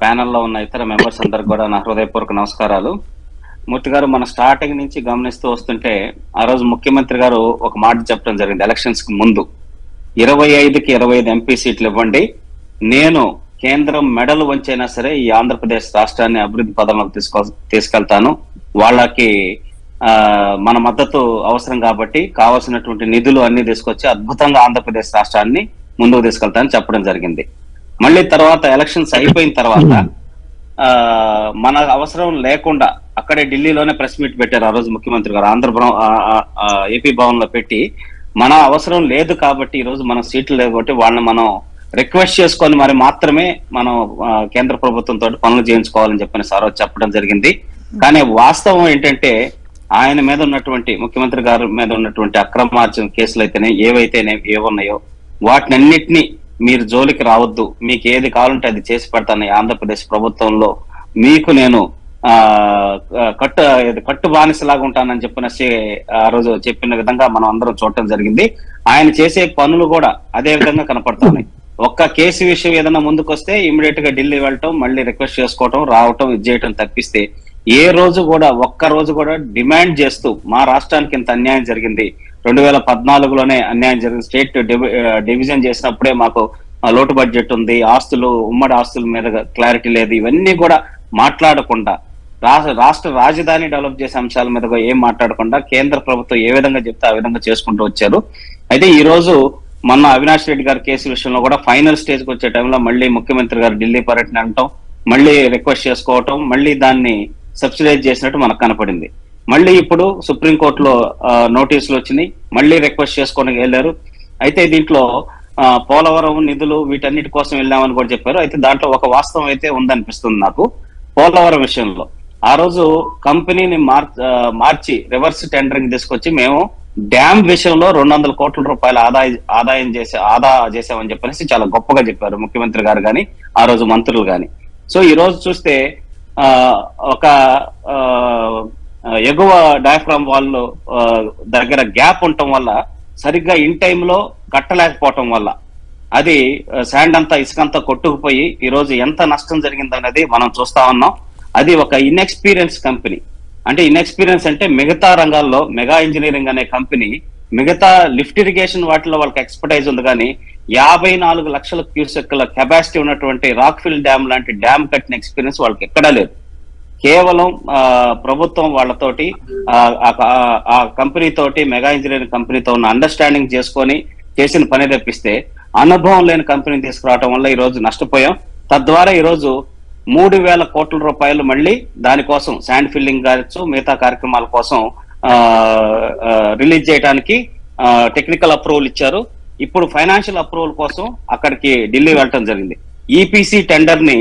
ప్యానెల్లో ఉన్న ఇతర మెంబర్స్ అందరికి కూడా నా హృదయపూర్వక నమస్కారాలు. మూర్తి గారు మన స్టార్టింగ్ నుంచి గమనిస్తూ వస్తుంటే ఆ రోజు ముఖ్యమంత్రి గారు ఒక మాట చెప్పడం జరిగింది ఎలక్షన్స్కి ముందు. ఇరవై ఐదుకి ఇరవై ఐదు ఎంపీ సీట్లు ఇవ్వండి. నేను కేంద్రం మెడలు వంచైనా సరే ఈ ఆంధ్రప్రదేశ్ రాష్ట్రాన్ని అభివృద్ధి పదంలోకి తీసుకో తీసుకెళ్తాను. వాళ్ళకి మన మద్దతు అవసరం కాబట్టి కావాల్సినటువంటి నిధులు అన్ని తీసుకొచ్చి అద్భుతంగా ఆంధ్రప్రదేశ్ రాష్ట్రాన్ని ముందుకు తీసుకెళ్తానని చెప్పడం జరిగింది. మళ్ళీ తర్వాత ఎలక్షన్స్ అయిపోయిన తర్వాత ఆ మన అవసరం లేకుండా అక్కడే ఢిల్లీలోనే ప్రెస్ మీట్ పెట్టారు ఆ రోజు ముఖ్యమంత్రి గారు. ఆంధ్ర ఏపీ భవన్లో పెట్టి మన అవసరం లేదు కాబట్టి ఈ రోజు మనం సీట్లు లేవు కాబట్టి వాళ్ళని మనం రిక్వెస్ట్ చేసుకొని మరి మాత్రమే మనం కేంద్ర కేంద్ర ప్రభుత్వంతో పనులు చేయించుకోవాలని చెప్పని సార్ చెప్పడం జరిగింది. కానీ వాస్తవం ఏంటంటే ఆయన మీద ఉన్నటువంటి ముఖ్యమంత్రి గారి మీద ఉన్నటువంటి అక్రమార్జన కేసులు అయితేనే ఏవైతేనే ఏమున్నాయో వాటినన్నిటినీ మీరు జోలికి రావద్దు. మీకు ఏది కావాలంటే అది చేసి పెడతాను ఈ ఆంధ్రప్రదేశ్ ప్రభుత్వంలో. మీకు నేను ఆ కట్టు కట్టు బానిసలాగా ఉంటానని చెప్పినసి ఆ రోజు చెప్పిన విధంగా మనం అందరం చూడటం జరిగింది. ఆయన చేసే పనులు కూడా అదే విధంగా కనపడుతున్నాయి. ఒక్క కేసు విషయం ఏదైనా ముందుకొస్తే ఇమీడియట్గా ఢిల్లీ వెళ్ళటం మళ్ళీ రిక్వెస్ట్ చేసుకోవటం రావటం ఇది చేయటం తప్పిస్తే ఏ రోజు కూడా ఒక్క రోజు కూడా డిమాండ్ చేస్తూ మా రాష్ట్రానికి ఇంత అన్యాయం జరిగింది. రెండు వేల పద్నాలుగులోనే అన్యాయం జరిగింది. స్టేట్ డివి- డివిజన్ చేసినప్పుడే మాకు లోటు బడ్జెట్ ఉంది. ఆస్తులు ఉమ్మడి ఆస్తుల మీద క్లారిటీ లేదు. ఇవన్నీ కూడా మాట్లాడకుండా రాష్ట్ర రాష్ట్ర రాజధాని డెవలప్ చేసే అంశాల మీద ఏం మాట్లాడకుండా కేంద్ర ప్రభుత్వం ఏ విధంగా చెప్తే ఆ విధంగా చేసుకుంటూ వచ్చారు. అయితే ఈ రోజు మొన్న అవినాష్ రెడ్డి గారి కేసు విషయంలో కూడా ఫైనల్ స్టేజ్కి వచ్చే టైంలో మళ్ళీ ముఖ్యమంత్రి గారు ఢిల్లీ పర్యటన అనటం మళ్ళీ రిక్వెస్ట్ చేసుకోవటం మళ్ళీ దాన్ని సబ్సిడైజ్ చేసినట్టు మనకు కనపడింది. మళ్ళీ ఇప్పుడు సుప్రీంకోర్టులో నోటీసులు వచ్చినాయి. మళ్ళీ రిక్వెస్ట్ చేసుకొని వెళ్ళారు. అయితే దీంట్లో పోలవరం నిధులు వీటన్నిటి కోసం వెళ్ళామని కూడా చెప్పారు. అయితే దాంట్లో ఒక వాస్తవం అయితే ఉందనిపిస్తుంది నాకు. పోలవరం విషయంలో. ఆ రోజు కంపెనీని మార్ మార్చి రివర్స్ టెండరింగ్ తీసుకొచ్చి మేము డ్యామ్ విషయంలో రెండు వందల కోట్ల రూపాయల ఆదాయ ఆదాయం చేసే ఆదా చేసామని చెప్పేసి చాలా గొప్పగా చెప్పారు ముఖ్యమంత్రి గారు కానీ ఆ రోజు మంత్రులు కానీ సో ఈ రోజు చూస్తే ఒక ఆ, ఎగువ డయాఫ్రామ్ వాళ్ళు దగ్గర గ్యాప్ ఉండటం వల్ల సరిగ్గా ఇన్ టైంలో కట్టలేకపోవటం వల్ల. అది శాండ్ అంతా ఇసుకంతా కొట్టుకుపోయి ఈ రోజు ఎంత నష్టం జరిగిందనేది మనం చూస్తా ఉన్నాం. అది ఒక ఇన్ఎక్స్పీరియన్స్ కంపెనీ అంటే ఇన్ఎక్స్పీరియన్స్ అంటే మిగతా రంగాల్లో మెగా ఇంజనీరింగ్ అనే కంపెనీ మిగతా లిఫ్ట్ ఇరిగేషన్ వాటిలో వాళ్ళకి ఎక్స్పర్టైజ్ ఉంది కానీ యాభై నాలుగు లక్షల క్యూసెక్ల కెపాసిటీ ఉన్నటువంటి రాక్ఫిల్ డ్యామ్ లాంటి డ్యామ్ కట్టిన ఎక్స్పీరియన్స్ వాళ్ళకి ఎక్కడా లేదు. కేవలం ఆ, ప్రభుత్వం వాళ్ళతోటి ఆ, కంపెనీ తోటి మెగా ఇంజనీరింగ్ కంపెనీతో ఉన్న అండర్స్టాండింగ్ చేసుకొని చేసిన పని తెప్పిస్తే అనుభవం లేని కంపెనీ తీసుకురావడం వల్ల ఈ రోజు నష్టపోయాం. తద్వారా ఈరోజు మూడు వేల కోట్ల రూపాయలు మళ్ళీ దానికోసం శాండ్ ఫిల్లింగ్ కావచ్చు మిగతా కార్యక్రమాల కోసం రిలీజ్ చేయడానికి టెక్నికల్ అప్రూవల్ ఇచ్చారు. ఇప్పుడు ఫైనాన్షియల్ అప్రూవల్ కోసం అక్కడికి ఢిల్లీ వెళ్ళటం జరిగింది. ఈపీసీ టెండర్ని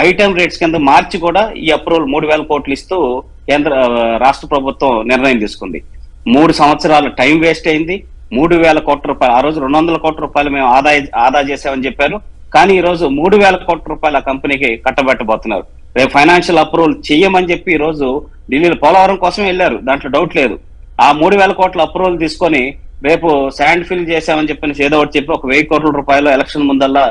ఐటమ్ రేట్స్ కింద మార్చి కూడా ఈ అప్రూవల్ మూడు వేల కోట్లు ఇస్తూ కేంద్ర రాష్ట్ర ప్రభుత్వం నిర్ణయం తీసుకుంది. మూడు సంవత్సరాల టైం వేస్ట్ అయింది. మూడు వేల కోట్ల రూపాయలు ఆ రోజు రెండు వందల కోట్ల రూపాయలు మేము ఆదాయ ఆదా చేసామని చెప్పారు. కానీ ఈ రోజు మూడు వేల కోట్ల రూపాయలు ఆ కంపెనీకి కట్టబెట్టబోతున్నారు. రేపు ఫైనాన్షియల్ అప్రూవల్ చెయ్యమని చెప్పి ఈ రోజు ఢిల్లీలో పోలవరం కోసం వెళ్ళారు. దాంట్లో డౌట్ లేదు. ఆ మూడు వేల కోట్ల అప్రూవల్ తీసుకొని రేపు శాండ్ ఫిల్ చేశామని చెప్పి ఏదో ఒకటి చెప్పి ఒక వెయ్యి కోట్ల రూపాయలు ఎలక్షన్ ముందల్లా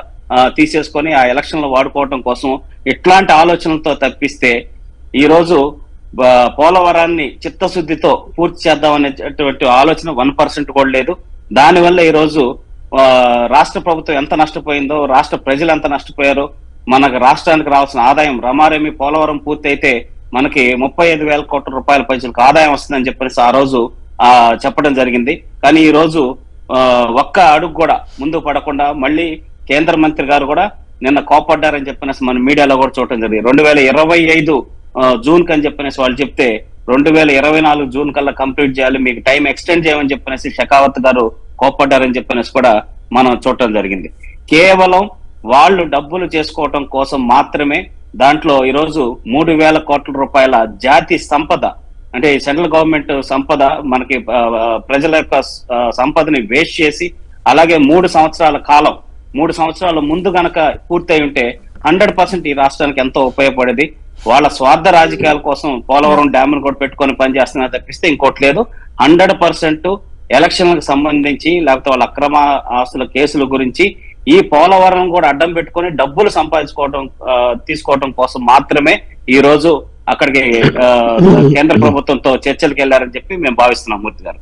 తీసేసుకొని ఆ ఎలక్షన్లో వాడుకోవడం కోసం ఇట్లాంటి ఆలోచనలతో తప్పిస్తే ఈ రోజు పోలవరాన్ని చిత్తశుద్ధితో పూర్తి చేద్దాం అనేటువంటి ఆలోచన వన్ పర్సెంట్ కూడా లేదు. దానివల్ల ఈ రోజు ఆ, రాష్ట్ర ప్రభుత్వం ఎంత నష్టపోయిందో రాష్ట్ర ప్రజలు ఎంత నష్టపోయారో మనకు రాష్ట్రానికి రావాల్సిన ఆదాయం రమారేమి పోలవరం పూర్తి అయితే మనకి ముప్పై ఐదు వేల కోట్ల రూపాయల పైసలకు ఆదాయం వస్తుందని చెప్పేసి ఆ రోజు ఆ చెప్పడం జరిగింది. కానీ ఈ రోజు ఆ, ఒక్క అడుగు కూడా ముందు పడకుండా మళ్ళీ కేంద్ర మంత్రి గారు కూడా నిన్న కోపడ్డారని చెప్పనేసి మన మీడియాలో కూడా చూడటం జరిగింది. రెండు వేల ఇరవై ఐదు జూన్ కని చెప్పనేసి వాళ్ళు చెప్తే రెండు వేల ఇరవై నాలుగు జూన్ కల్లా కంప్లీట్ చేయాలి మీకు టైం ఎక్స్టెండ్ చేయమని చెప్పనేసి షెకావత్ గారు కోపడ్డారని చెప్పనేసి కూడా మనం చూడటం జరిగింది. కేవలం వాళ్ళు డబ్బులు చేసుకోవటం కోసం మాత్రమే దాంట్లో ఈరోజు మూడు వేల కోట్ల రూపాయల జాతి సంపద అంటే సెంట్రల్ గవర్నమెంట్ సంపద మనకి ప్రజల యొక్క సంపదని వేస్ట్ చేసి అలాగే మూడు సంవత్సరాల కాలం మూడు సంవత్సరాల ముందు గనక పూర్తయి ఉంటే హండ్రెడ్ పర్సెంట్ ఈ రాష్ట్రానికి ఎంతో ఉపయోగపడేది. వాళ్ళ స్వార్థ రాజకీయాల కోసం పోలవరం డ్యామ్ కూడా పెట్టుకొని పనిచేస్తున్నారు తప్పిస్తే ఇంకోటి లేదు. హండ్రెడ్ పర్సెంట్ ఎలక్షన్లకు సంబంధించి లేకపోతే వాళ్ళ అక్రమ ఆస్తుల కేసుల గురించి ఈ పోలవరం కూడా అడ్డం పెట్టుకొని డబ్బులు సంపాదించుకోవడం తీసుకోవడం కోసం మాత్రమే ఈ రోజు అక్కడికి కేంద్ర ప్రభుత్వంతో చర్చలకు వెళ్ళారని చెప్పి మేము భావిస్తున్నాం మూర్తి గారు.